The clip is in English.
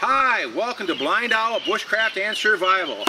Hi, welcome to Blind Owl Bushcraft and Survival.